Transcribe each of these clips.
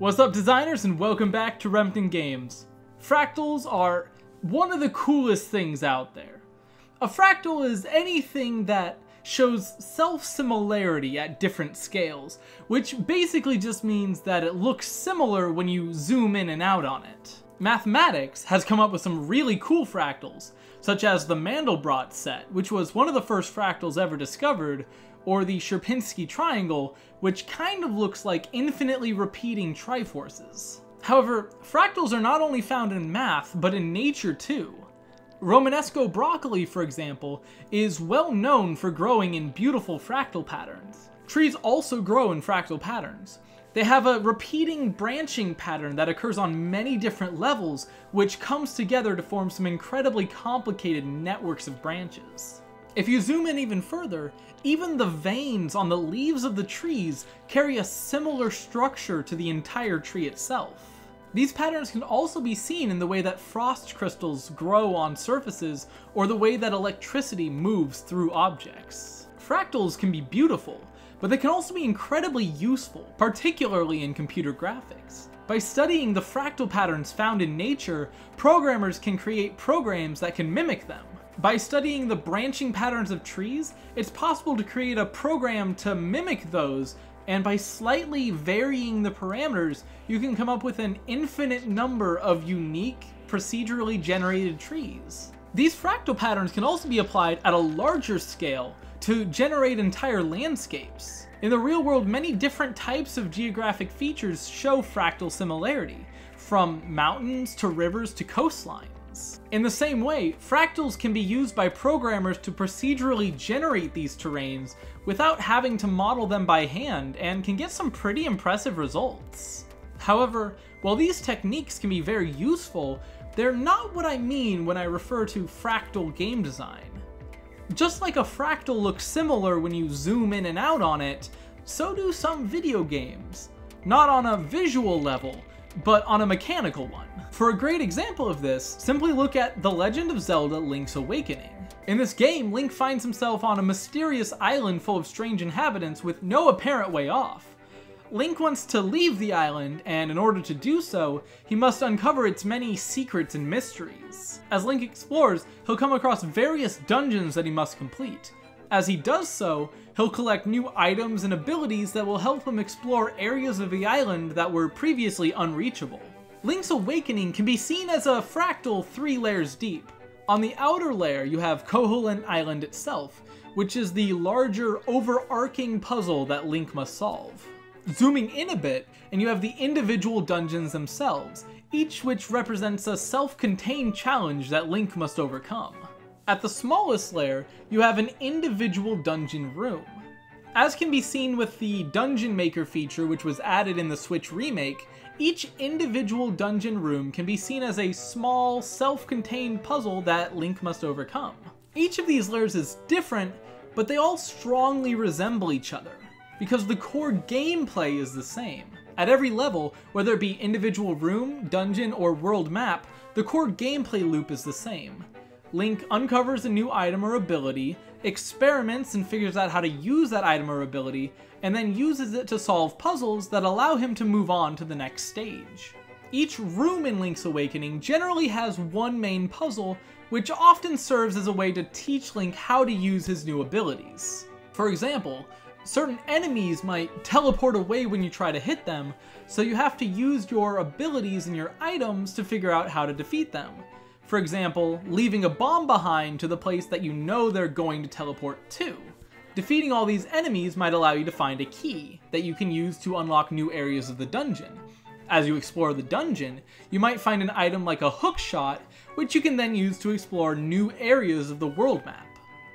What's up designers and welcome back to Rempton Games. Fractals are one of the coolest things out there. A fractal is anything that shows self-similarity at different scales, which basically just means that it looks similar when you zoom in and out on it. Mathematics has come up with some really cool fractals, such as the Mandelbrot set, which was one of the first fractals ever discovered, or the Sierpinski triangle, which kind of looks like infinitely repeating triforces. However, fractals are not only found in math, but in nature too. Romanesco broccoli, for example, is well known for growing in beautiful fractal patterns. Trees also grow in fractal patterns. They have a repeating branching pattern that occurs on many different levels, which comes together to form some incredibly complicated networks of branches. If you zoom in even further, even the veins on the leaves of the trees carry a similar structure to the entire tree itself. These patterns can also be seen in the way that frost crystals grow on surfaces or the way that electricity moves through objects. Fractals can be beautiful, but they can also be incredibly useful, particularly in computer graphics. By studying the fractal patterns found in nature, programmers can create programs that can mimic them. By studying the branching patterns of trees, it's possible to create a program to mimic those and by slightly varying the parameters, you can come up with an infinite number of unique, procedurally generated trees. These fractal patterns can also be applied at a larger scale to generate entire landscapes. In the real world, many different types of geographic features show fractal similarity, from mountains to rivers to In the same way, fractals can be used by programmers to procedurally generate these terrains without having to model them by hand and can get some pretty impressive results. However, while these techniques can be very useful, they're not what I mean when I refer to fractal game design. Just like a fractal looks similar when you zoom in and out on it, so do some video games. Not on a visual level, but on a mechanical one. For a great example of this, simply look at The Legend of Zelda Link's Awakening. In this game, Link finds himself on a mysterious island full of strange inhabitants with no apparent way off. Link wants to leave the island, and in order to do so, he must uncover its many secrets and mysteries. As Link explores, he'll come across various dungeons that he must complete. As he does so, he'll collect new items and abilities that will help him explore areas of the island that were previously unreachable. Link's Awakening can be seen as a fractal three layers deep. On the outer layer, you have Koholint Island itself, which is the larger, overarching puzzle that Link must solve. Zooming in a bit, and you have the individual dungeons themselves, each which represents a self-contained challenge that Link must overcome. At the smallest layer, you have an individual dungeon room. As can be seen with the Dungeon Maker feature which was added in the Switch remake, each individual dungeon room can be seen as a small, self-contained puzzle that Link must overcome. Each of these layers is different, but they all strongly resemble each other, because the core gameplay is the same. At every level, whether it be individual room, dungeon, or world map, the core gameplay loop is the same. Link uncovers a new item or ability, experiments and figures out how to use that item or ability, and then uses it to solve puzzles that allow him to move on to the next stage. Each room in Link's Awakening generally has one main puzzle, which often serves as a way to teach Link how to use his new abilities. For example, certain enemies might teleport away when you try to hit them, so you have to use your abilities and your items to figure out how to defeat them. For example, leaving a bomb behind to the place that you know they're going to teleport to. Defeating all these enemies might allow you to find a key that you can use to unlock new areas of the dungeon. As you explore the dungeon, you might find an item like a hook shot, which you can then use to explore new areas of the world map.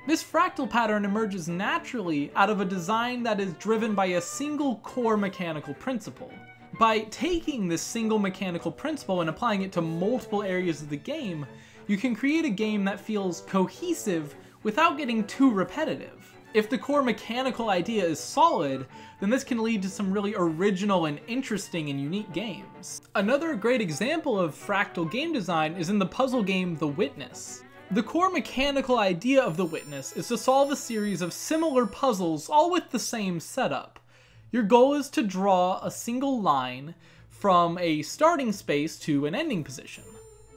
This fractal pattern emerges naturally out of a design that is driven by a single core mechanical principle. By taking this single mechanical principle and applying it to multiple areas of the game, you can create a game that feels cohesive without getting too repetitive. If the core mechanical idea is solid, then this can lead to some really original and interesting and unique games. Another great example of fractal game design is in the puzzle game The Witness. The core mechanical idea of The Witness is to solve a series of similar puzzles all with the same setup. Your goal is to draw a single line from a starting space to an ending position.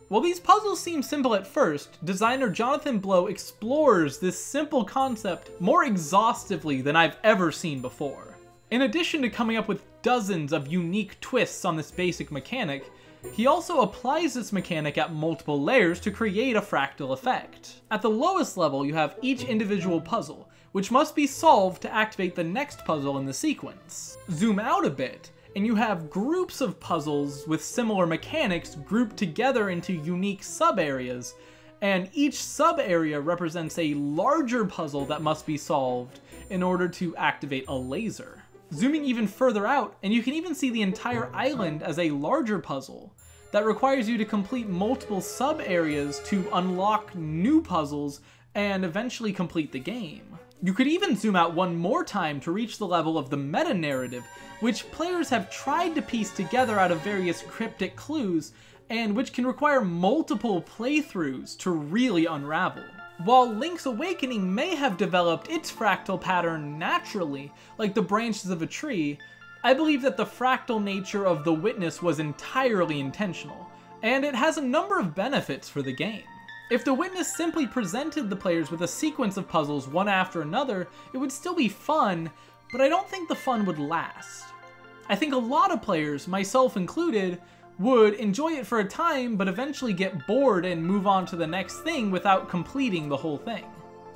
While these puzzles seem simple at first, designer Jonathan Blow explores this simple concept more exhaustively than I've ever seen before. In addition to coming up with dozens of unique twists on this basic mechanic, he also applies this mechanic at multiple layers to create a fractal effect. At the lowest level, you have each individual puzzle, which must be solved to activate the next puzzle in the sequence. Zoom out a bit, and you have groups of puzzles with similar mechanics grouped together into unique sub-areas, and each sub-area represents a larger puzzle that must be solved in order to activate a laser. Zooming even further out, and you can even see the entire island as a larger puzzle that requires you to complete multiple sub-areas to unlock new puzzles and eventually complete the game. You could even zoom out one more time to reach the level of the meta-narrative, which players have tried to piece together out of various cryptic clues, and which can require multiple playthroughs to really unravel. While Link's Awakening may have developed its fractal pattern naturally, like the branches of a tree, I believe that the fractal nature of the Witness was entirely intentional, and it has a number of benefits for the game. If the Witness simply presented the players with a sequence of puzzles one after another, it would still be fun, but I don't think the fun would last. I think a lot of players, myself included, would enjoy it for a time but eventually get bored and move on to the next thing without completing the whole thing.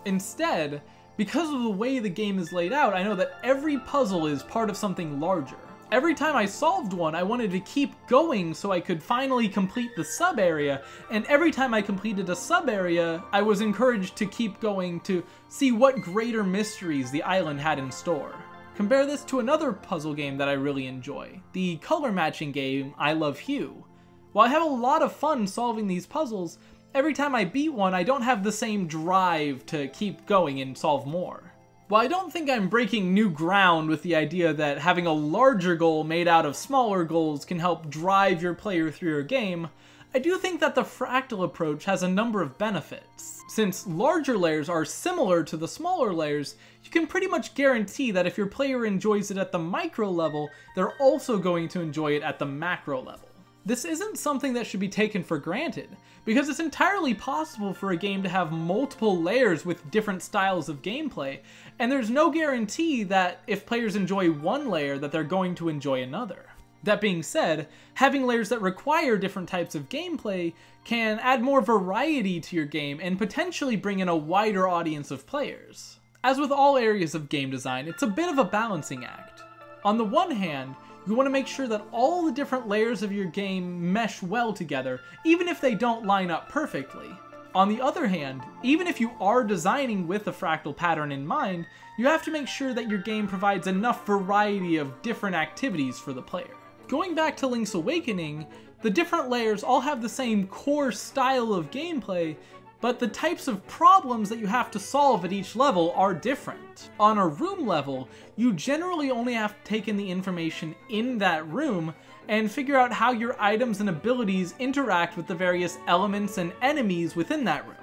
Instead, because of the way the game is laid out, I know that every puzzle is part of something larger. Every time I solved one, I wanted to keep going so I could finally complete the sub-area, and every time I completed a sub-area, I was encouraged to keep going to see what greater mysteries the island had in store. Compare this to another puzzle game that I really enjoy, the color matching game I Love Hue. While I have a lot of fun solving these puzzles, every time I beat one I don't have the same drive to keep going and solve more. While I don't think I'm breaking new ground with the idea that having a larger goal made out of smaller goals can help drive your player through your game, I do think that the fractal approach has a number of benefits. Since larger layers are similar to the smaller layers, you can pretty much guarantee that if your player enjoys it at the micro level, they're also going to enjoy it at the macro level. This isn't something that should be taken for granted, because it's entirely possible for a game to have multiple layers with different styles of gameplay, and there's no guarantee that if players enjoy one layer that they're going to enjoy another. That being said, having layers that require different types of gameplay can add more variety to your game and potentially bring in a wider audience of players. As with all areas of game design, it's a bit of a balancing act. On the one hand, you want to make sure that all the different layers of your game mesh well together, even if they don't line up perfectly. On the other hand, even if you are designing with a fractal pattern in mind, you have to make sure that your game provides enough variety of different activities for the player. Going back to Link's Awakening, the different layers all have the same core style of gameplay, but the types of problems that you have to solve at each level are different. On a room level, you generally only have to take in the information in that room and figure out how your items and abilities interact with the various elements and enemies within that room.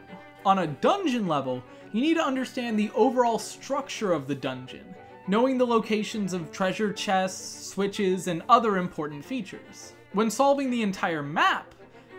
On a dungeon level, you need to understand the overall structure of the dungeon, knowing the locations of treasure chests, switches, and other important features. When solving the entire map,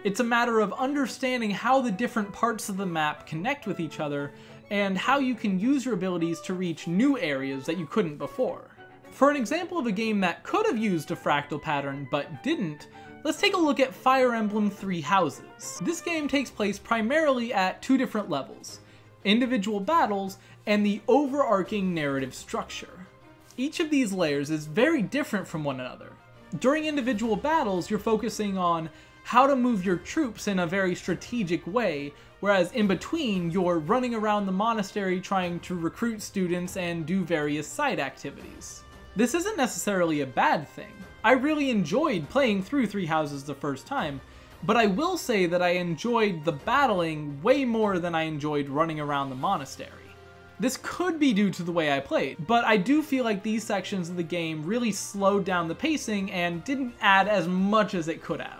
it's a matter of understanding how the different parts of the map connect with each other and how you can use your abilities to reach new areas that you couldn't before. For an example of a game that could have used a fractal pattern but didn't, let's take a look at Fire Emblem Three Houses. This game takes place primarily at two different levels, individual battles and the overarching narrative structure. Each of these layers is very different from one another. During individual battles, you're focusing on how to move your troops in a very strategic way, whereas in between, you're running around the monastery trying to recruit students and do various side activities. This isn't necessarily a bad thing. I really enjoyed playing through Three Houses the first time, but I will say that I enjoyed the battling way more than I enjoyed running around the monastery. This could be due to the way I played, but I do feel like these sections of the game really slowed down the pacing and didn't add as much as it could have.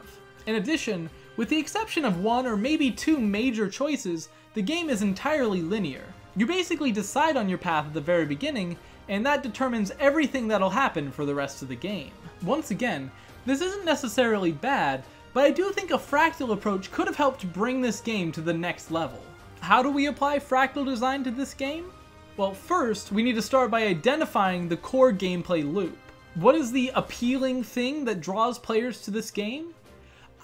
In addition, with the exception of one or maybe two major choices, the game is entirely linear. You basically decide on your path at the very beginning, and that determines everything that'll happen for the rest of the game. Once again, This isn't necessarily bad, but I do think a fractal approach could have helped bring this game to the next level. How do we apply fractal design to this game? Well, first, we need to start by identifying the core gameplay loop. What is the appealing thing that draws players to this game?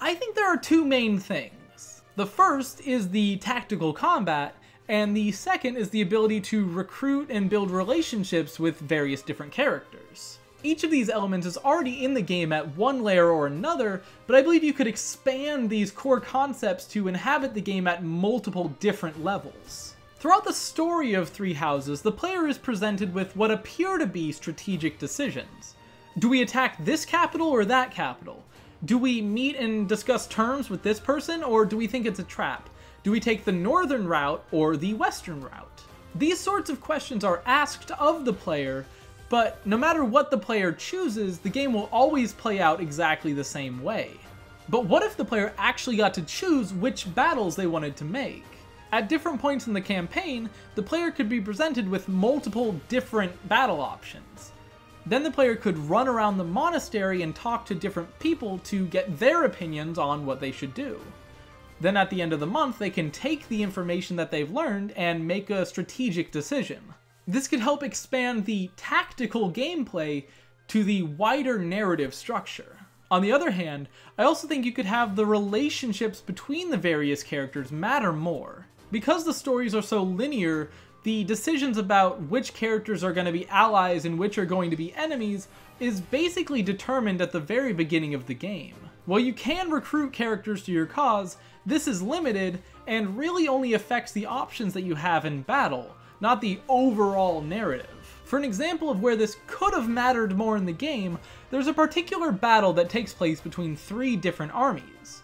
I think there are two main things. The first is the tactical combat, and the second is the ability to recruit and build relationships with various different characters. Each of these elements is already in the game at one layer or another, but I believe you could expand these core concepts to inhabit the game at multiple different levels. Throughout the story of Three Houses, the player is presented with what appear to be strategic decisions. Do we attack this capital or that capital? Do we meet and discuss terms with this person, or do we think it's a trap? Do we take the northern route or the western route? These sorts of questions are asked of the player, but no matter what the player chooses, the game will always play out exactly the same way. But what if the player actually got to choose which battles they wanted to make? At different points in the campaign, the player could be presented with multiple different battle options. Then the player could run around the monastery and talk to different people to get their opinions on what they should do. Then at the end of the month, they can take the information that they've learned and make a strategic decision. This could help expand the tactical gameplay to the wider narrative structure. On the other hand, I also think you could have the relationships between the various characters matter more. Because the stories are so linear, the decisions about which characters are going to be allies and which are going to be enemies is basically determined at the very beginning of the game. While you can recruit characters to your cause, this is limited and really only affects the options that you have in battle, not the overall narrative. For an example of where this could have mattered more in the game, there's a particular battle that takes place between three different armies.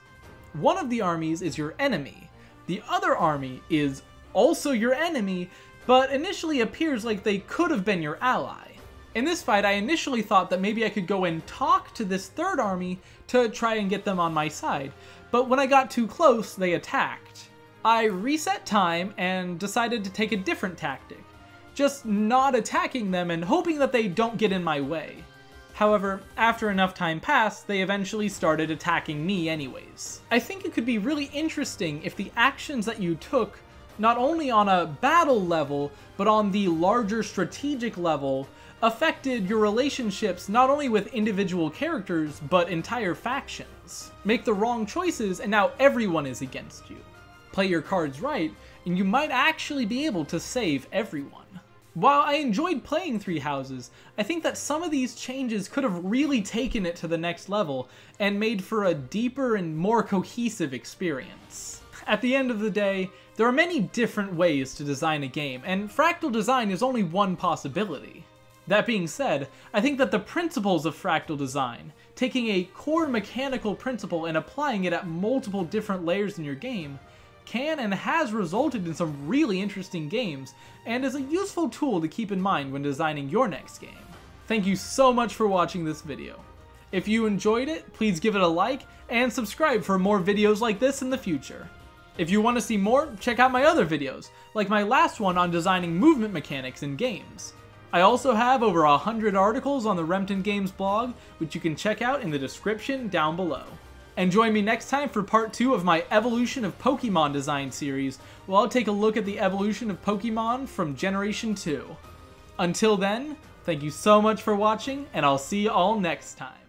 One of the armies is your enemy, the other army is also your enemy, but initially appears like they could have been your ally. In this fight, I initially thought that maybe I could go and talk to this third army to try and get them on my side, but when I got too close, they attacked. I reset time and decided to take a different tactic, just not attacking them and hoping that they don't get in my way. However, after enough time passed, they eventually started attacking me anyways. I think it could be really interesting if the actions that you took not only on a battle level, but on the larger strategic level, affected your relationships not only with individual characters, but entire factions. Make the wrong choices, and now everyone is against you. Play your cards right, and you might actually be able to save everyone. While I enjoyed playing Three Houses, I think that some of these changes could have really taken it to the next level and made for a deeper and more cohesive experience. At the end of the day, there are many different ways to design a game, and fractal design is only one possibility. That being said, I think that the principles of fractal design, taking a core mechanical principle and applying it at multiple different layers in your game, can and has resulted in some really interesting games, and is a useful tool to keep in mind when designing your next game. Thank you so much for watching this video. If you enjoyed it, please give it a like, and subscribe for more videos like this in the future. If you want to see more, check out my other videos, like my last one on designing movement mechanics in games. I also have over a hundred articles on the Rempton Games blog, which you can check out in the description down below. And join me next time for part 2 of my Evolution of Pokemon design series, where I'll take a look at the evolution of Pokemon from Generation 2. Until then, thank you so much for watching, and I'll see you all next time.